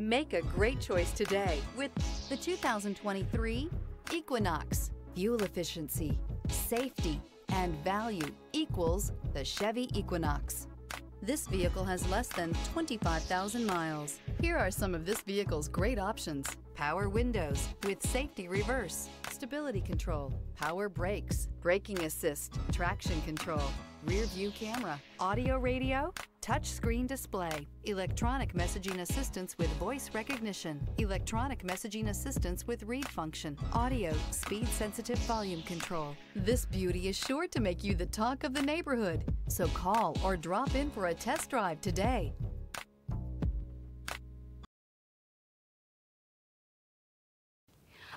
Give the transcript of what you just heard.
Make a great choice today with the 2023 Equinox. Fuel efficiency, safety, and value equals the Chevy Equinox. This vehicle has less than 25,000 miles. Here are some of this vehicle's great options. Power windows with safety reverse, stability control, power brakes, braking assist, traction control, rear view camera, audio radio, touchscreen display, electronic messaging assistance with voice recognition, electronic messaging assistance with read function, audio, speed sensitive volume control. This beauty is sure to make you the talk of the neighborhood. So call or drop in for a test drive today.